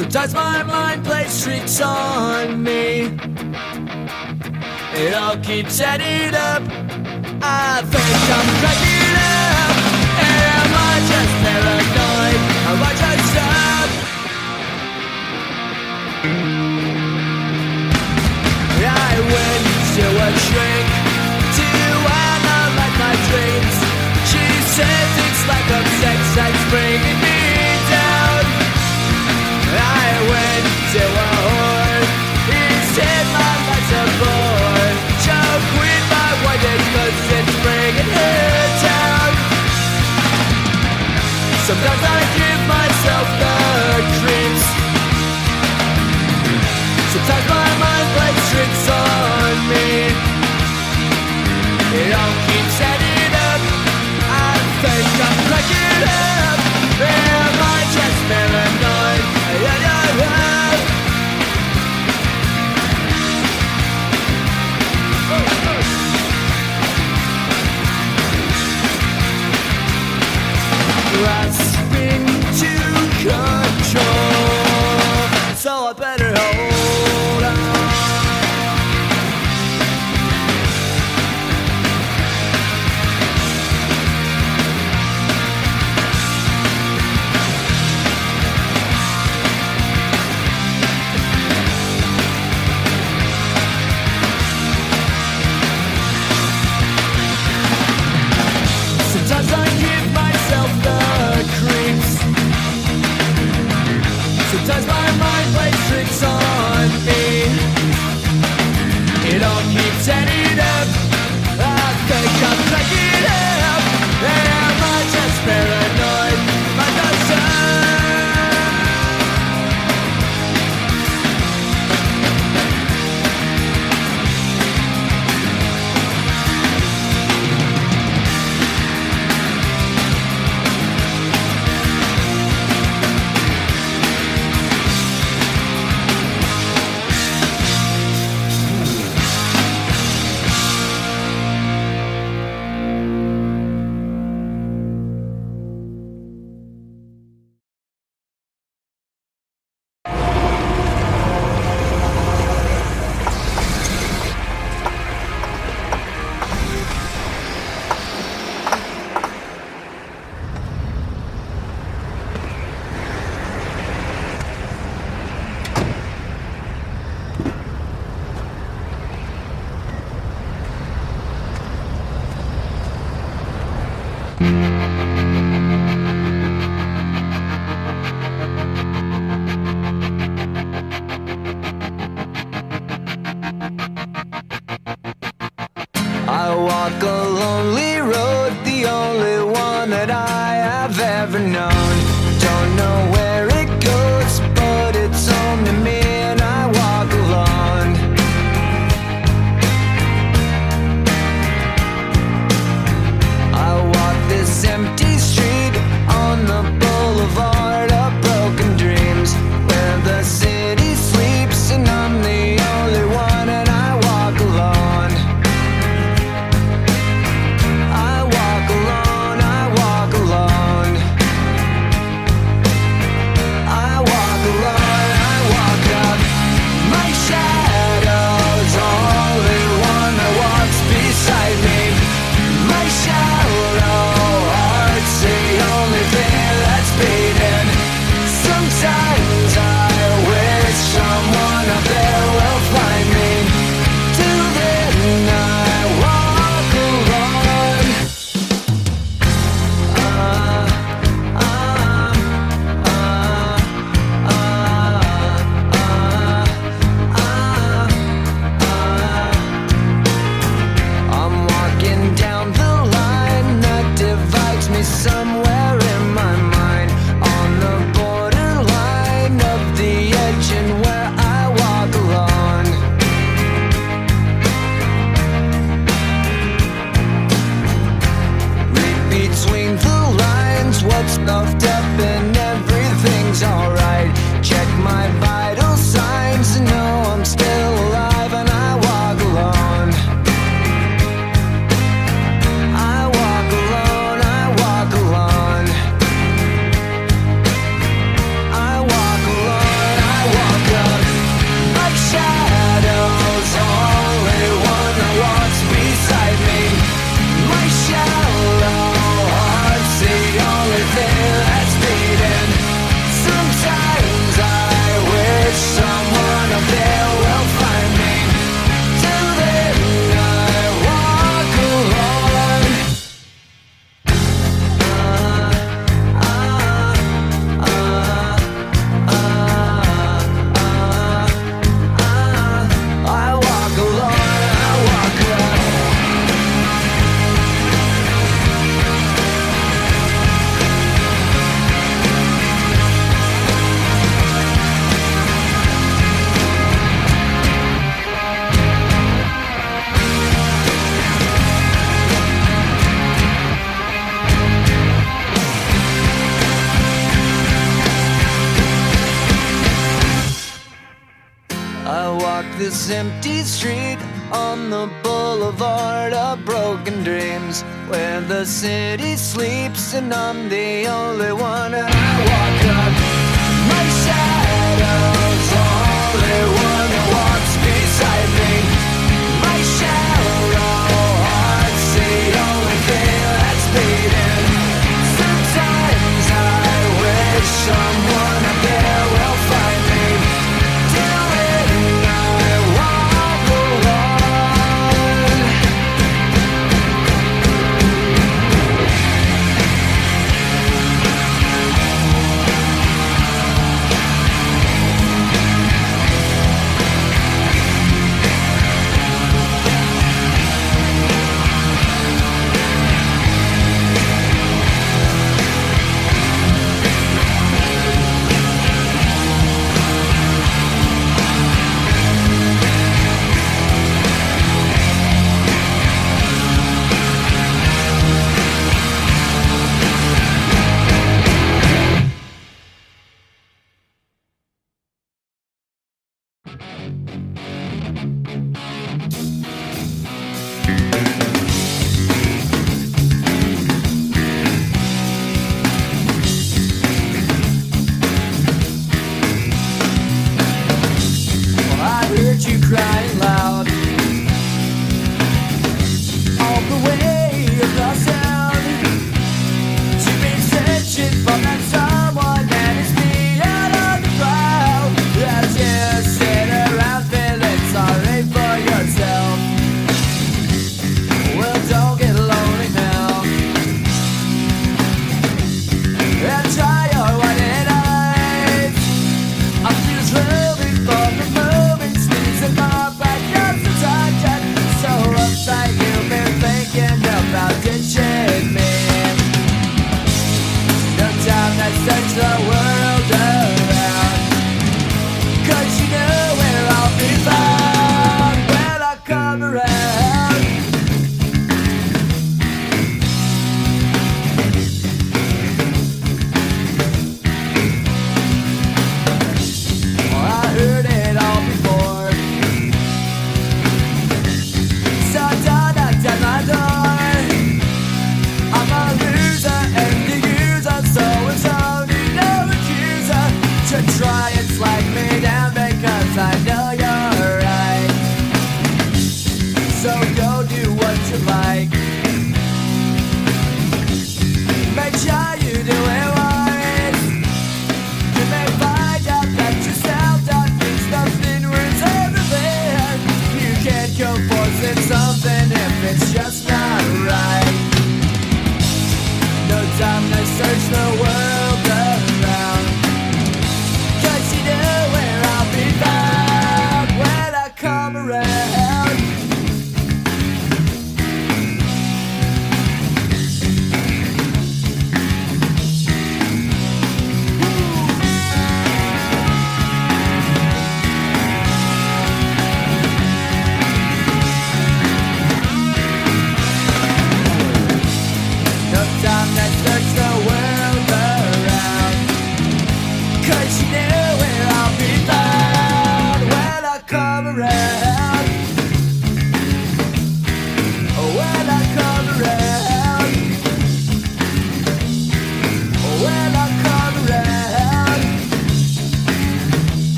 Sometimes my mind plays tricks on me. It all keeps adding up. I think I'm cracking up. Am I just paranoid? Am I just up? I went to a shrink to analyze my dreams. She says it's like a sex that's bringing me Sometimes I give myself the creeps. Sometimes my mind plays tricks on me. It all broken dreams Where the city sleeps and I'm the only one. I walk up my shadow's only one that walks beside me. My shallow heart's the only thing that's beating. Sometimes I wish someone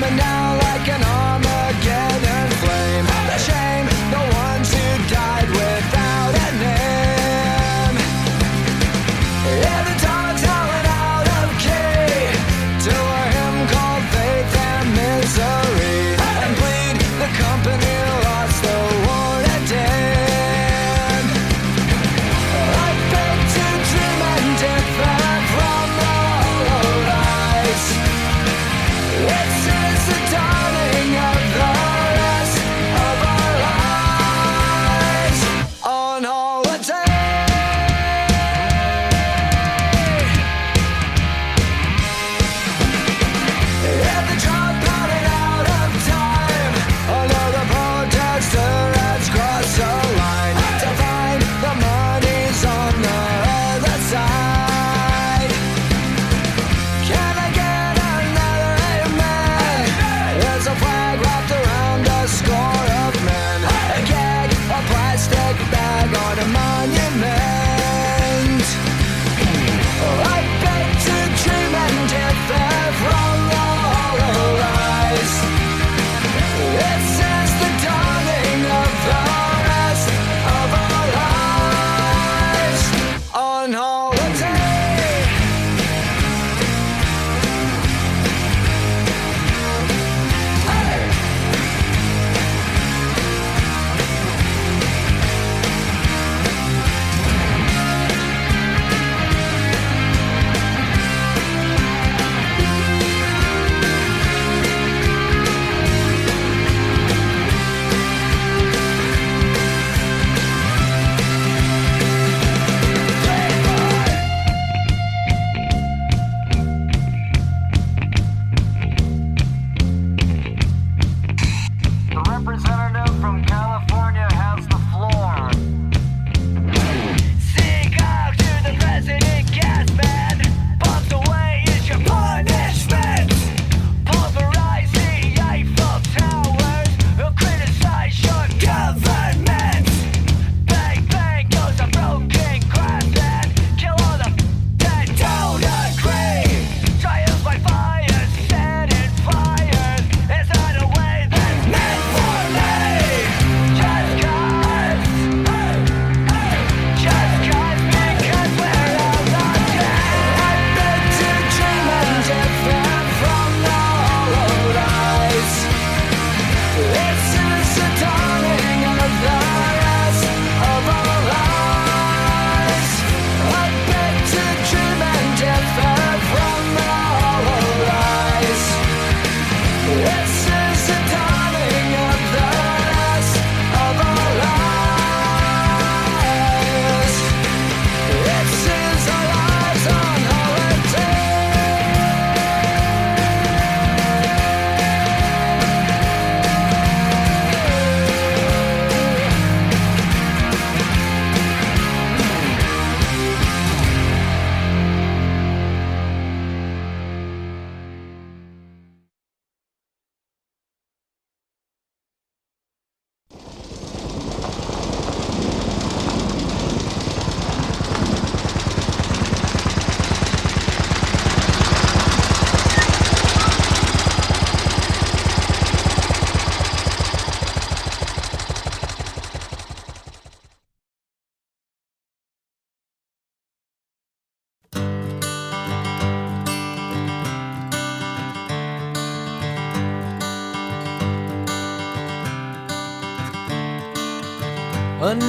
coming down.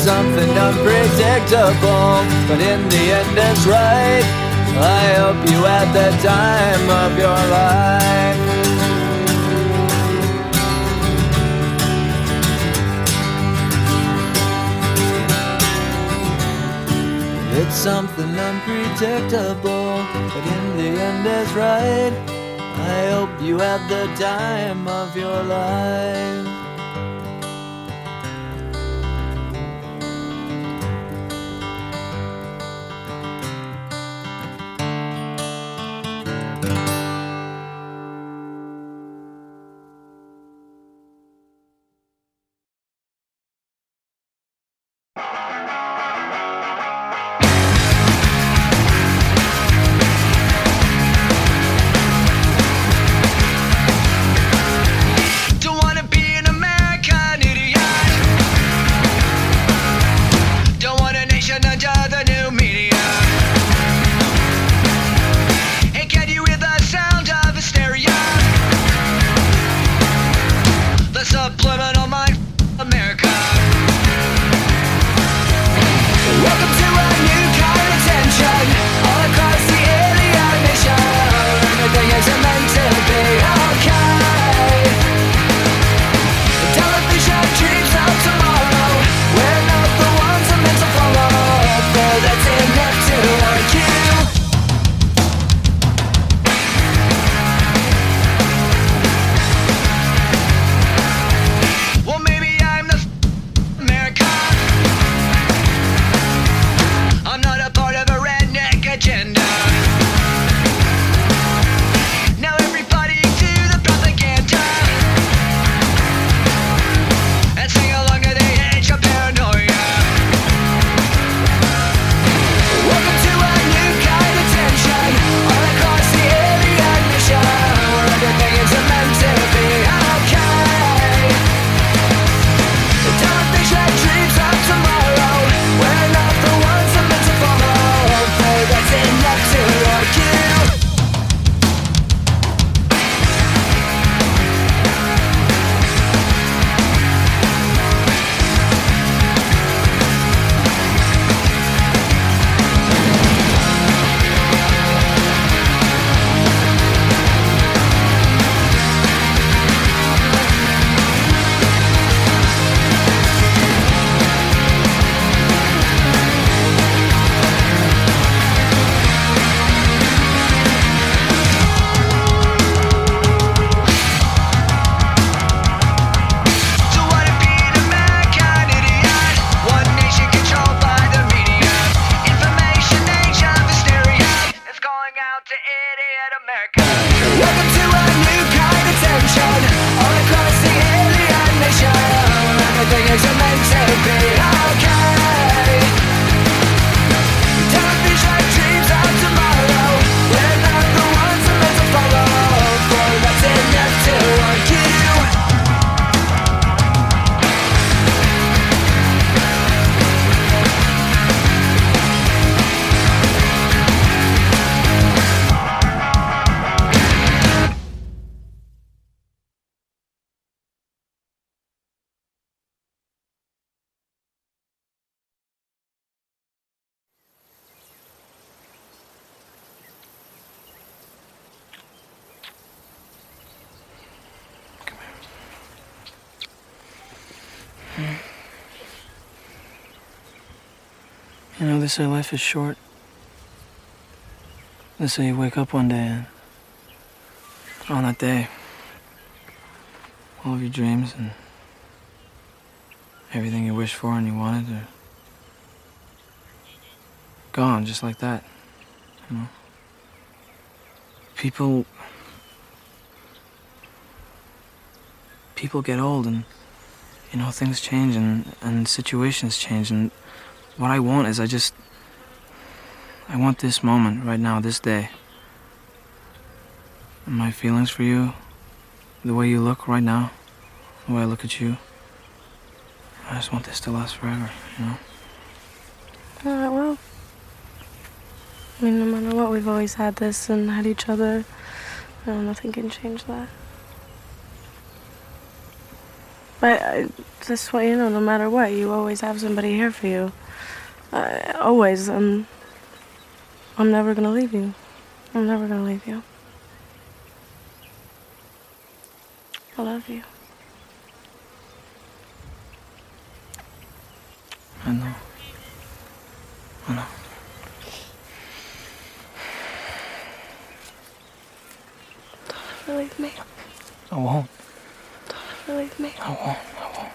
Something unpredictable, but in the end it's right. I hope you had the time of your life. It's something unpredictable, but in the end it's right. I hope you had the time of your life. They say life is short. They say you wake up one day and on that day, all of your dreams and everything you wished for and you wanted are gone just like that. You know? People. People get old and, you know, things change and, and situations change. And what I want is I just. I want this moment right now, this day. And my feelings for you, the way you look right now, the way I look at you. I just want this to last forever, you know? Alright, well. I mean, no matter what, we've always had this and had each other. No, nothing can change that. But I just want you know, no matter what, you always have somebody here for you. Uh, always. Um, I'm never gonna leave you. I'm never gonna leave you. I love you. I know. I know. Don't ever leave me. I won't. Don't leave me. I won't. I won't.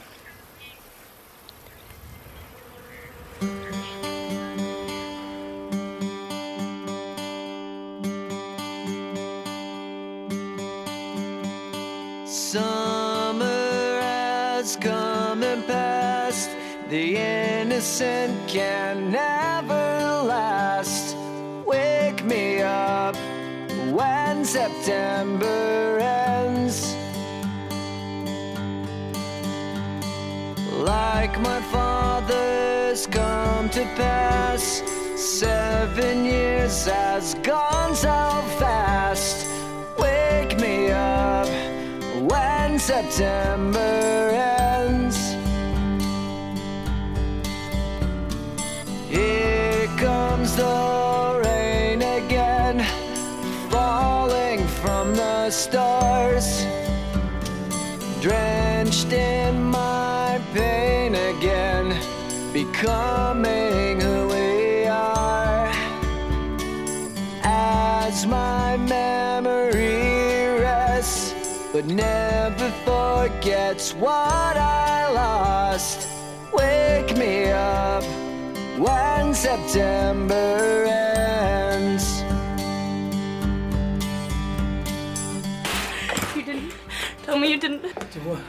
Summer has come and passed. The innocent can never last. Wake me up when September ends. Like my father's come to pass. Seven years has gone so fast. Wake me up when September ends. But never forgets what I lost. Wake me up when September ends. You didn't. Tell me you didn't. Do what?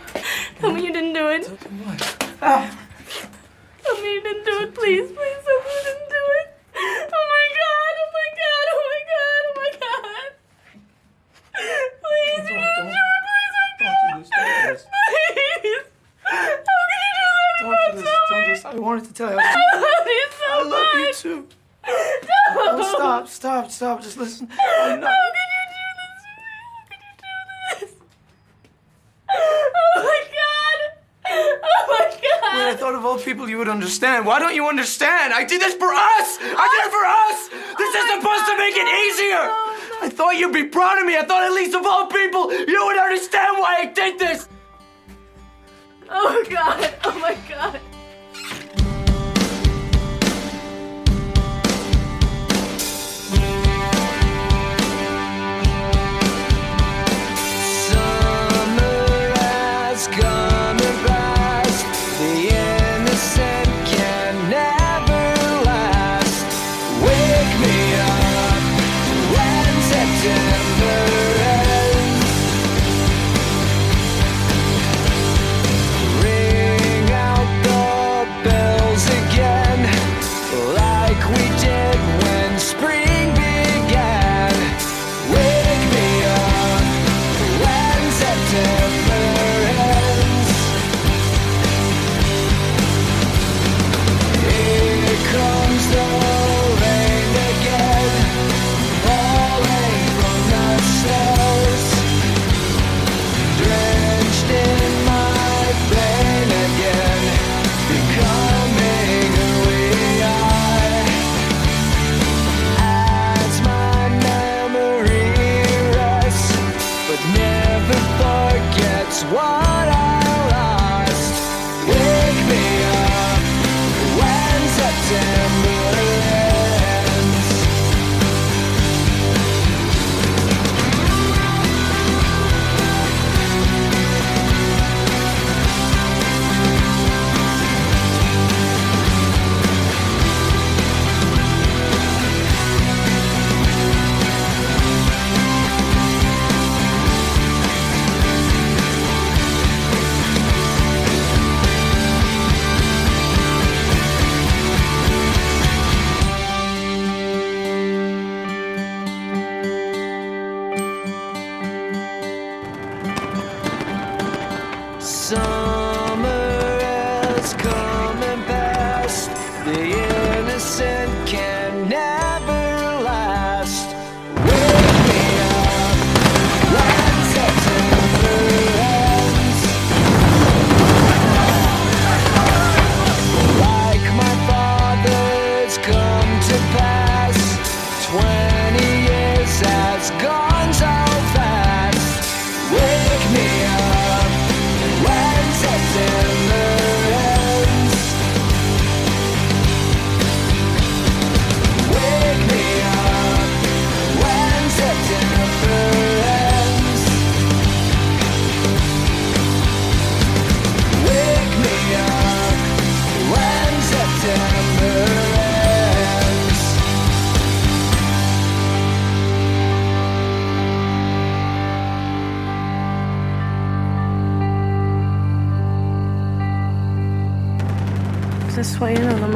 Tell me you didn't do it. Do what? Tell me you didn't do it, please. Please tell me you didn't do it. Oh my god, oh my god, oh my god, oh my god. Please, you didn't do it. Please don't do Don't do this. Don't do this. it. Please. How can you do that? Don't do this. Don't do this. I wanted to tell you. I I love you so I love you much. too. No. No, stop, stop, stop. Just listen. I know. How can you do this to me? How can you do this? Oh my god. Oh my god. When I thought of all people you would understand. Why don't you understand? I did this for us! I did it for us! This is oh supposed to make it easier! Oh, I thought you'd be proud of me. I thought at least of all people you would understand why I did this! Oh my god. Oh my god.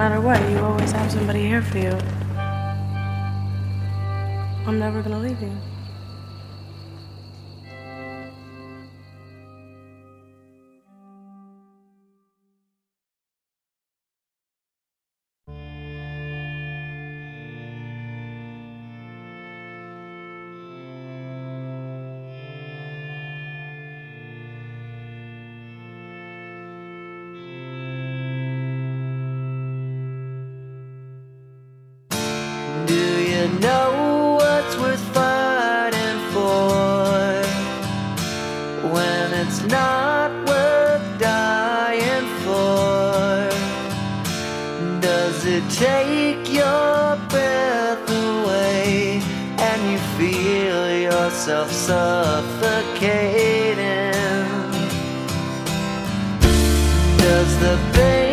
matter what, you always have somebody here for you. I'm never gonna leave you. take your breath away and you feel yourself suffocating. Does the pain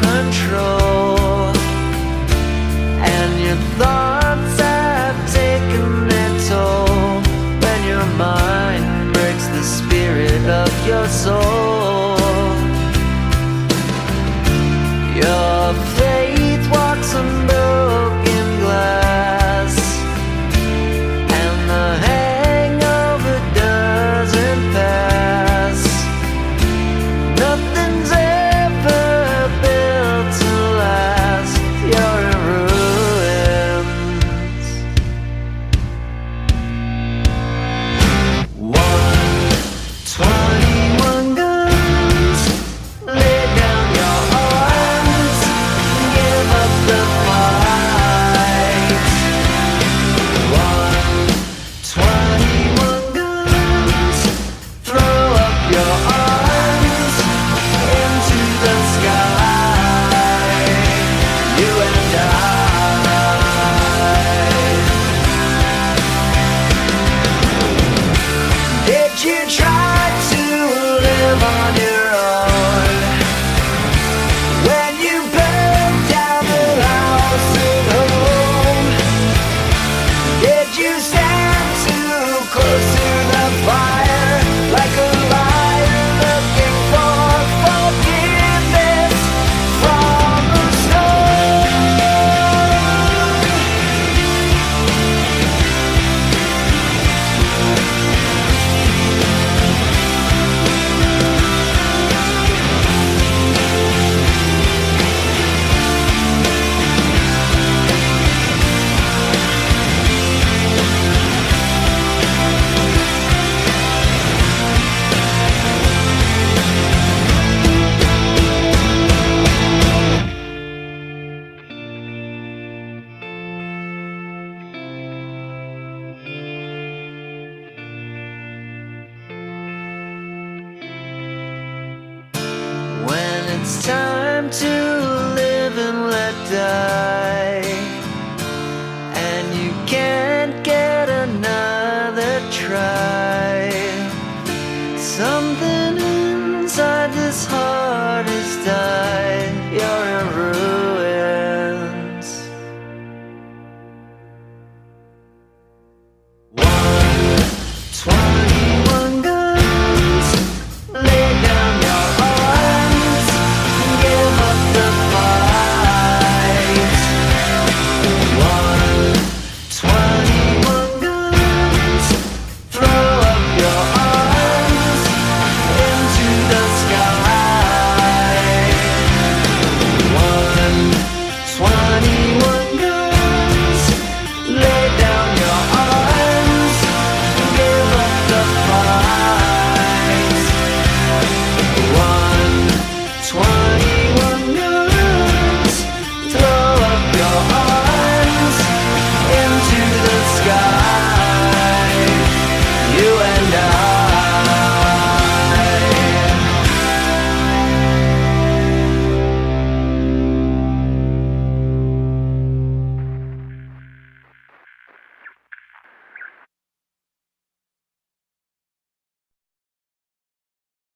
control. And your thoughts hard as died.